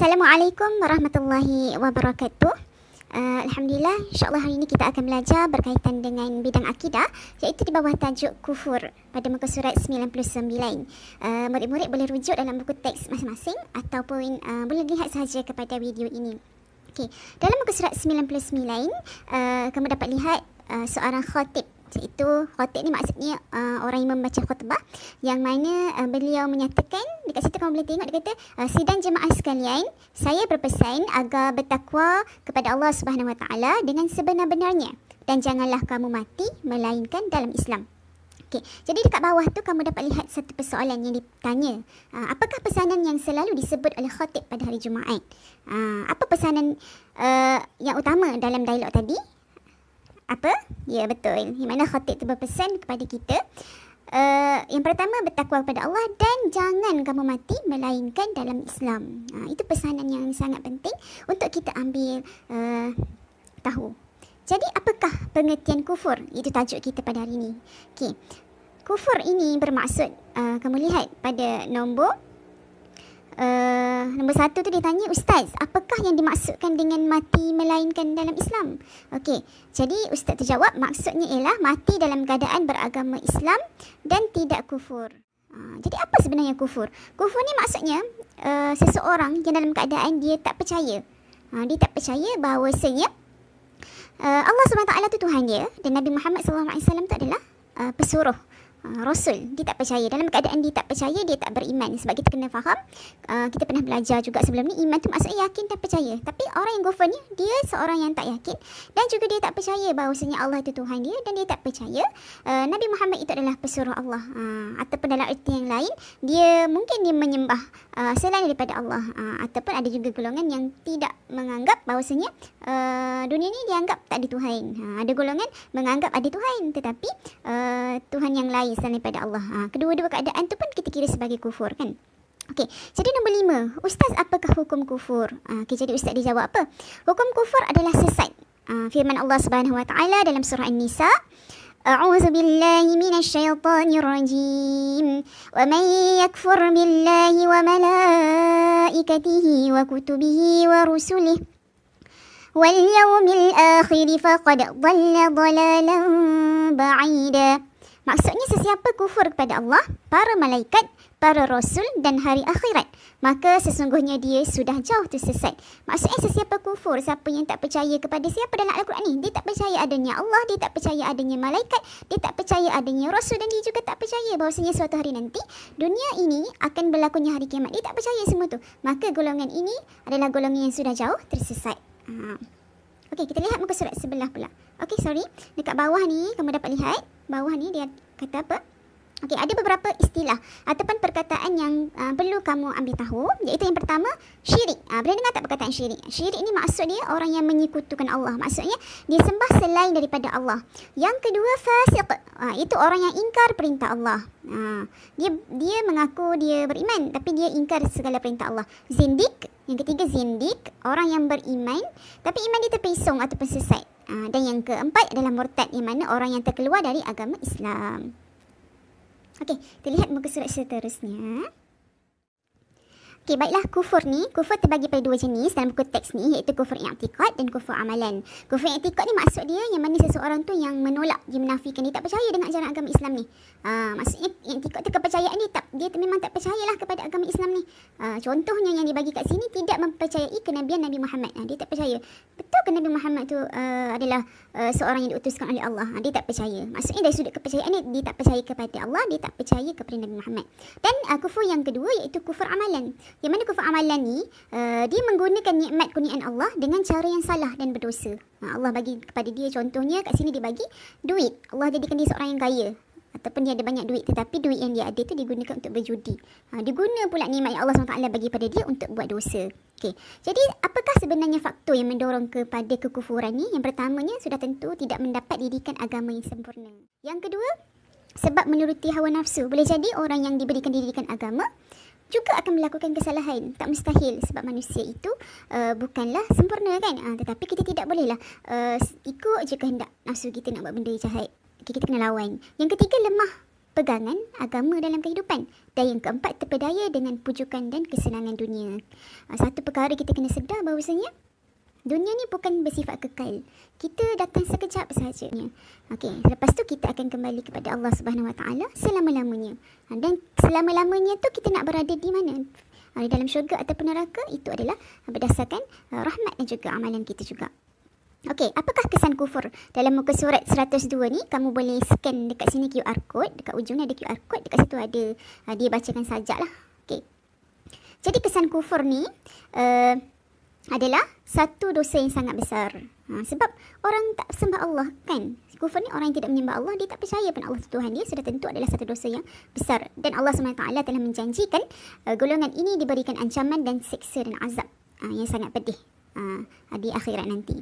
Assalamualaikum warahmatullahi wabarakatuh. Uh, Alhamdulillah, insyaAllah hari ini kita akan belajar berkaitan dengan bidang akidah iaitu di bawah tajuk kufur pada muka surat 99. Uh, murid-murid boleh rujuk dalam buku teks masing-masing ataupun uh, boleh lihat sahaja kepada video ini. Okay. Dalam muka surat 99, uh, kamu dapat lihat uh, seorang khatib iaitu khatib ni maksudnya uh, orang yang membaca khutbah yang mana uh, beliau menyatakan dekat situ kamu boleh tengok dia kata uh, sidang jemaah sekalian saya berpesan agar bertakwa kepada Allah Subhanahu Wa Taala dengan sebenar-benarnya dan janganlah kamu mati melainkan dalam Islam. Okey, jadi dekat bawah tu kamu dapat lihat satu persoalan yang ditanya. Uh, apakah pesanan yang selalu disebut oleh khatib pada hari Jumaat? Uh, apa pesanan uh, yang utama dalam dialog tadi? Apa? Ya betul. Di mana khatib tu berpesan kepada kita uh, yang pertama bertakwa kepada Allah dan jangan kamu mati melainkan dalam Islam. Uh, itu pesanan yang sangat penting untuk kita ambil uh, tahu. Jadi apakah pengertian kufur? Itu tajuk kita pada hari ini. Okey. Kufur ini bermaksud uh, kamu lihat pada nombor Uh, nombor satu tu dia tanya Ustaz, apakah yang dimaksudkan dengan mati melainkan dalam Islam? Okey, jadi Ustaz terjawab maksudnya ialah mati dalam keadaan beragama Islam dan tidak kufur. Uh, jadi apa sebenarnya kufur? Kufur ni maksudnya uh, seseorang yang dalam keadaan dia tak percaya. Uh, dia tak percaya bahawasanya uh, Allah SWT tu Tuhan dia dan Nabi Muhammad SAW tu adalah uh, pesuruh uh, Rasul dia tak percaya. Dalam keadaan dia tak percaya dia tak beriman. Sebab kita kena faham uh, kita pernah belajar juga sebelum ni iman tu maksudnya yakin dan percaya. Tapi orang yang gofar ni dia seorang yang tak yakin dan juga dia tak percaya bahawasanya Allah itu Tuhan dia dan dia tak percaya. Uh, Nabi Muhammad itu adalah pesuruh Allah. Uh, ataupun dalam erti yang lain dia mungkin dia menyembah uh, selain daripada Allah. Uh, ataupun ada juga golongan yang tidak menganggap bahawasanya uh, dunia ni dianggap tak ada Tuhan uh, ada golongan menganggap ada Tuhan tetapi uh, Tuhan yang lain lain selain daripada Allah. Ha, kedua-dua keadaan tu pun kita kira sebagai kufur kan? Okey, jadi nombor lima. Ustaz, apakah hukum kufur? Ha, okay, jadi Ustaz dijawab apa? Hukum kufur adalah sesat. Ha, firman Allah Subhanahu Wa Taala dalam surah An-Nisa. أعوذ بالله من الشيطان الرجيم ومن يكفر بالله وملائكته وكتبه ورسله واليوم الآخر فقد ضل ضلالا بعيدا Maksudnya sesiapa kufur kepada Allah, para malaikat, para rasul dan hari akhirat, maka sesungguhnya dia sudah jauh tersesat. Maksudnya sesiapa kufur, siapa yang tak percaya kepada siapa dalam Al-Quran ni, dia tak percaya adanya Allah, dia tak percaya adanya malaikat, dia tak percaya adanya rasul dan dia juga tak percaya bahawasanya suatu hari nanti dunia ini akan berlakunya hari kiamat. Dia tak percaya semua tu. Maka golongan ini adalah golongan yang sudah jauh tersesat. Okey, kita lihat muka surat sebelah pula. Okey, sorry. Dekat bawah ni kamu dapat lihat bawah ni dia kata apa? Okey, ada beberapa istilah ataupun perkataan yang uh, perlu kamu ambil tahu. Iaitu yang pertama, syirik. Uh, boleh dengar tak perkataan syirik? Syirik ni maksud dia orang yang menyekutukan Allah. Maksudnya, dia sembah selain daripada Allah. Yang kedua, fasiq. Uh, itu orang yang ingkar perintah Allah. Uh, dia dia mengaku dia beriman tapi dia ingkar segala perintah Allah. Zindik. Yang ketiga, zindik. Orang yang beriman tapi iman dia terpesong ataupun sesat. Uh, dan yang keempat adalah murtad. Yang mana orang yang terkeluar dari agama Islam. Okey, kita lihat muka surat seterusnya. Okey, baiklah kufur ni, kufur terbagi pada dua jenis dalam buku teks ni iaitu kufur i'tikad dan kufur amalan. Kufur i'tikad ni maksud dia yang mana seseorang tu yang menolak, dia menafikan, dia tak percaya dengan ajaran agama Islam ni. Uh, maksudnya i'tikad tu kepercayaan dia tak dia memang tak percayalah kepada agama Islam ni. Uh, contohnya yang dibagi kat sini tidak mempercayai kenabian Nabi Muhammad. Uh, dia tak percaya. Betul ke Nabi Muhammad tu uh, adalah uh, seorang yang diutuskan oleh Allah? Uh, dia tak percaya. Maksudnya dari sudut kepercayaan ni dia tak percaya kepada Allah, dia tak percaya kepada Nabi Muhammad. Dan uh, kufur yang kedua iaitu kufur amalan. Yang mana kufur amalan ni, uh, dia menggunakan nikmat kurniaan Allah dengan cara yang salah dan berdosa. Uh, Allah bagi kepada dia contohnya kat sini dia bagi duit. Allah jadikan dia seorang yang kaya. Ataupun dia ada banyak duit tetapi duit yang dia ada tu digunakan untuk berjudi. Ha, dia guna pula nikmat yang Allah SWT bagi pada dia untuk buat dosa. Okay. Jadi apakah sebenarnya faktor yang mendorong kepada kekufuran ni? Yang pertamanya sudah tentu tidak mendapat didikan agama yang sempurna. Yang kedua, sebab menuruti hawa nafsu. Boleh jadi orang yang diberikan didikan agama juga akan melakukan kesalahan. Tak mustahil sebab manusia itu uh, bukanlah sempurna kan. Uh, tetapi kita tidak bolehlah uh, ikut je kehendak nafsu kita nak buat benda jahat. Okay, kita kena lawan. Yang ketiga lemah pegangan agama dalam kehidupan. Dan yang keempat, terpedaya dengan pujukan dan kesenangan dunia. Uh, satu perkara kita kena sedar bahawasanya Dunia ni bukan bersifat kekal. Kita datang sekejap sahaja. Okey, lepas tu kita akan kembali kepada Allah Subhanahu Wa Taala selama-lamanya. Ha, dan selama-lamanya tu kita nak berada di mana? Ha, di dalam syurga ataupun neraka itu adalah berdasarkan uh, rahmat dan juga amalan kita juga. Okey, apakah kesan kufur? Dalam muka surat 102 ni, kamu boleh scan dekat sini QR code. Dekat ujung ni ada QR code. Dekat situ ada, dia bacakan sajalah. Okey. Jadi kesan kufur ni, uh, adalah satu dosa yang sangat besar. Ha, sebab orang tak sembah Allah kan. Kufur ni orang yang tidak menyembah Allah, dia tak percaya pun Allah Tuhan dia sudah tentu adalah satu dosa yang besar. Dan Allah SWT telah menjanjikan uh, golongan ini diberikan ancaman dan seksa dan azab uh, yang sangat pedih uh, di akhirat nanti.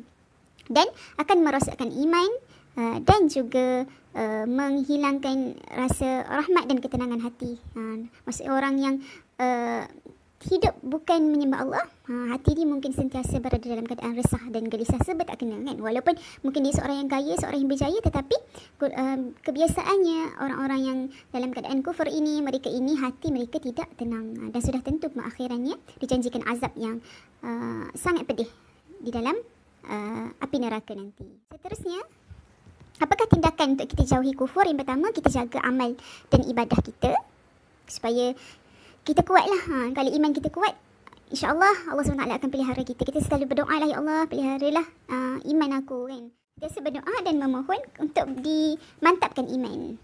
Dan akan merosakkan iman uh, dan juga uh, menghilangkan rasa rahmat dan ketenangan hati. Uh, maksudnya orang yang uh, hidup bukan menyembah Allah, ha, hati dia mungkin sentiasa berada dalam keadaan resah dan gelisah sebab tak kenal kan. Walaupun mungkin dia seorang yang kaya, seorang yang berjaya tetapi um, kebiasaannya orang-orang yang dalam keadaan kufur ini, mereka ini hati mereka tidak tenang ha, dan sudah tentu kemakhirannya dijanjikan azab yang uh, sangat pedih di dalam uh, api neraka nanti. Seterusnya, apakah tindakan untuk kita jauhi kufur? Yang pertama, kita jaga amal dan ibadah kita supaya kita kuat lah. Ha, kalau iman kita kuat, insyaAllah Allah SWT akan pelihara kita. Kita selalu berdoa lah, Ya Allah, peliharalah uh, iman aku kan. Kita berdoa dan memohon untuk dimantapkan iman.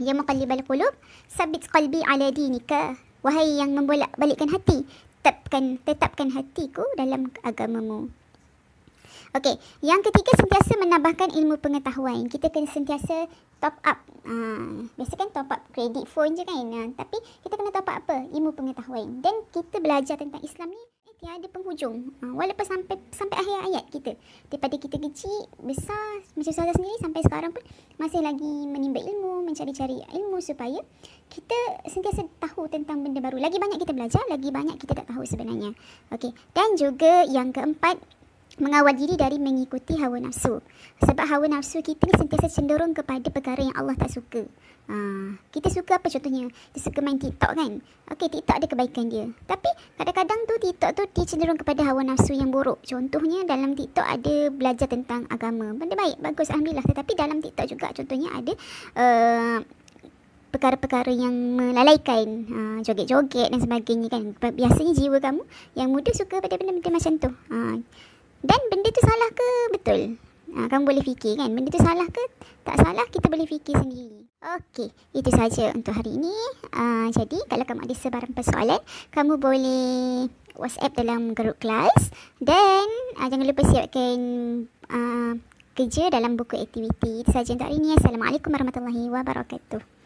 Ya muqallibal qulub, sabit qalbi ala dinika. Wahai yang membolak balikkan hati, tetapkan, tetapkan hatiku dalam agamamu. Okey, yang ketiga sentiasa menambahkan ilmu pengetahuan. Kita kena sentiasa top up. Ha, biasa kan top up kredit phone je kan. Ha, tapi kita kena top up apa? Ilmu pengetahuan. Dan kita belajar tentang Islam ni eh, tiada penghujung. Ha, walaupun sampai sampai akhir ayat kita. Daripada kita kecil, besar, macam saya sendiri sampai sekarang pun masih lagi menimba ilmu, mencari-cari ilmu supaya kita sentiasa tahu tentang benda baru. Lagi banyak kita belajar, lagi banyak kita tak tahu sebenarnya. Okey. Dan juga yang keempat, mengawal diri dari mengikuti hawa nafsu. Sebab hawa nafsu kita ni sentiasa cenderung kepada perkara yang Allah tak suka. Ha, kita suka apa contohnya? Kita suka main TikTok kan? Okey, TikTok ada kebaikan dia. Tapi kadang-kadang tu TikTok tu dia cenderung kepada hawa nafsu yang buruk. Contohnya dalam TikTok ada belajar tentang agama. Benda baik, bagus, Alhamdulillah. Tetapi dalam TikTok juga contohnya ada... Uh, perkara-perkara yang melalaikan uh, joget-joget dan sebagainya kan biasanya jiwa kamu yang muda suka pada benda-benda macam tu uh, dan benda tu salah ke betul? Ha, kamu boleh fikir kan benda tu salah ke tak salah kita boleh fikir sendiri. Okey, itu saja untuk hari ini. Uh, jadi kalau kamu ada sebarang persoalan, kamu boleh WhatsApp dalam grup kelas dan uh, jangan lupa siapkan uh, kerja dalam buku aktiviti. Itu saja untuk hari ini. Assalamualaikum warahmatullahi wabarakatuh.